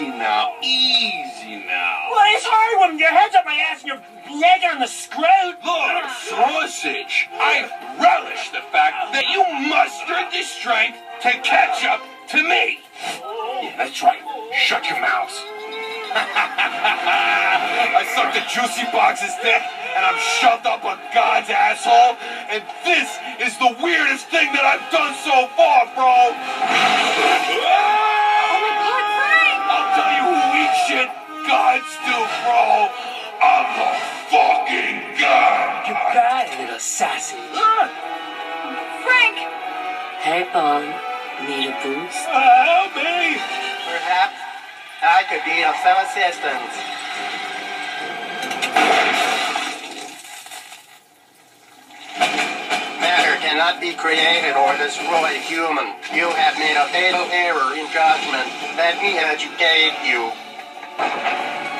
easy now, easy now. Well, it's hard when your head's up my ass and your leg on the scrote. Lord Sausage, I relish the fact that you mustered the strength to catch up to me. Yeah, that's right. Shut your mouth. I sucked the juicy box's dick, and I'm shoved up a God's asshole, and this is the weirdest thing that I've done so far, bro. Gods do, bro. I'm a fucking god. You got it, little sassy. Frank! Hey, Bong. Need a boost? Uh, help me. Perhaps I could be of some assistance. Matter cannot be created or destroyed human. You have made a fatal error in judgment. Let me educate you. Walk, asshole!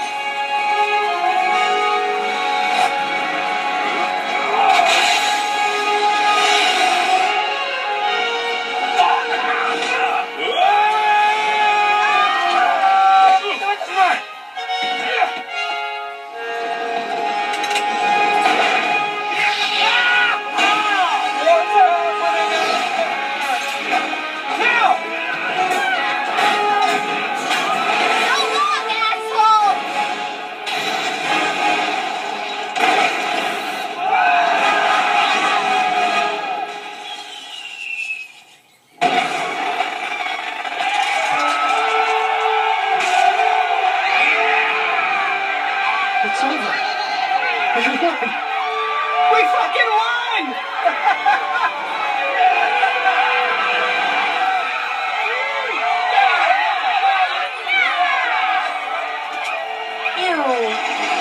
Over. We won. We fucking won! Ew.